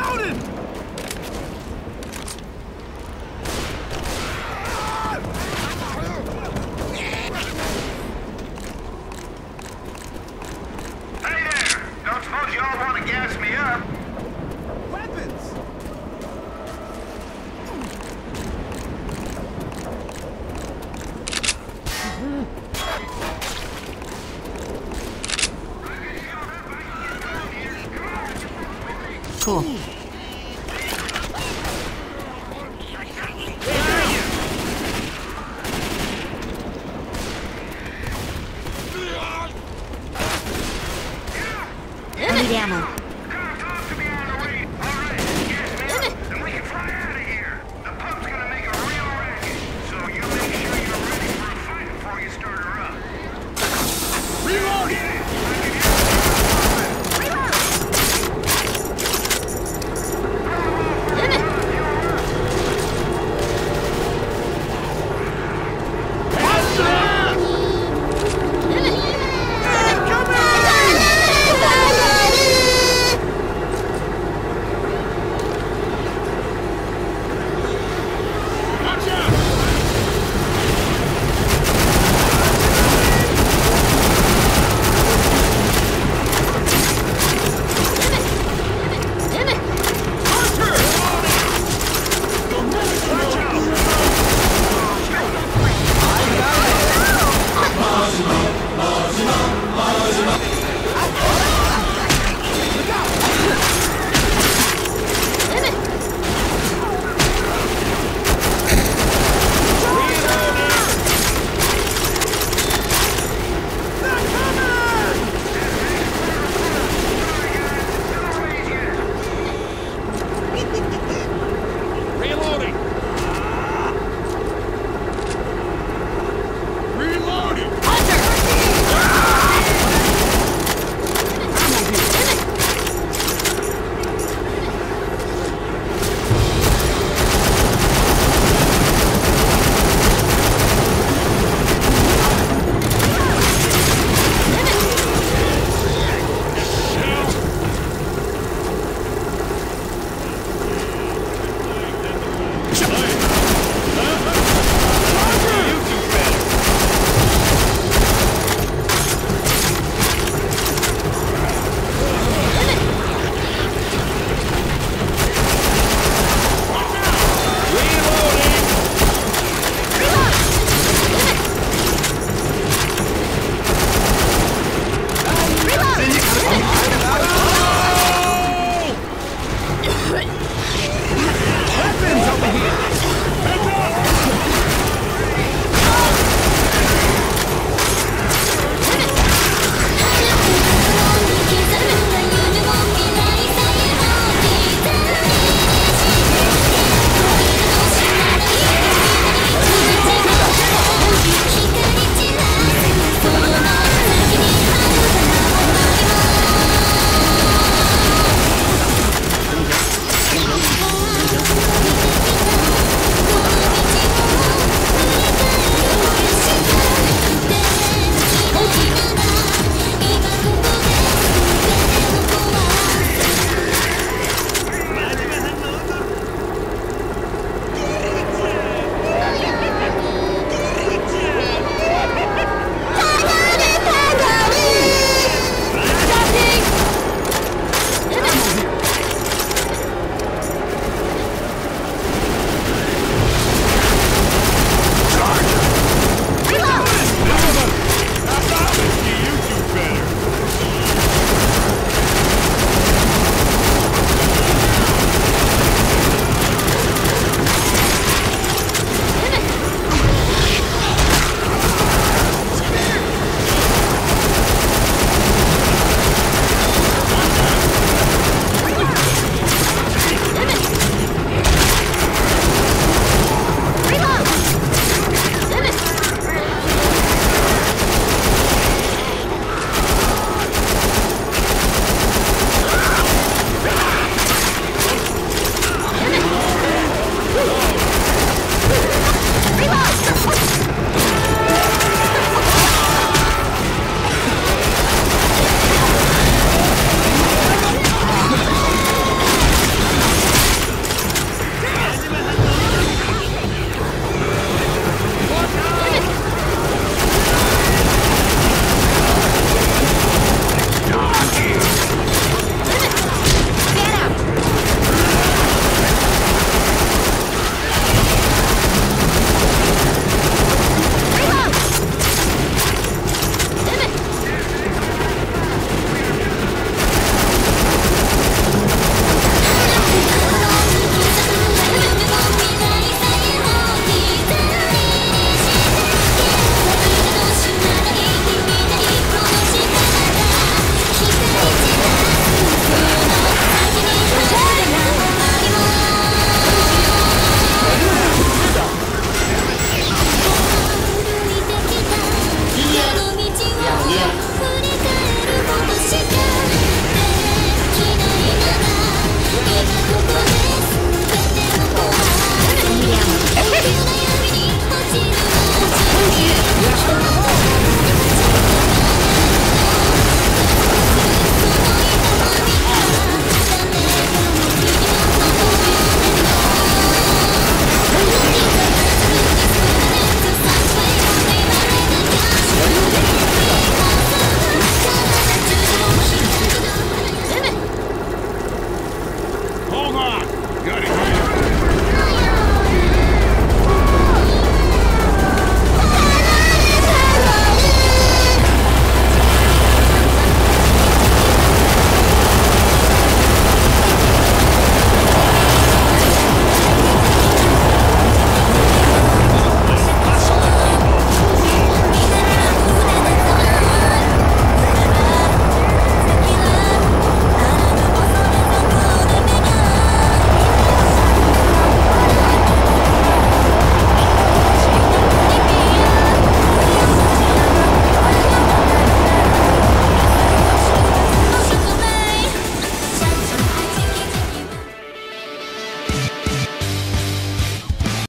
Reloading! Cool.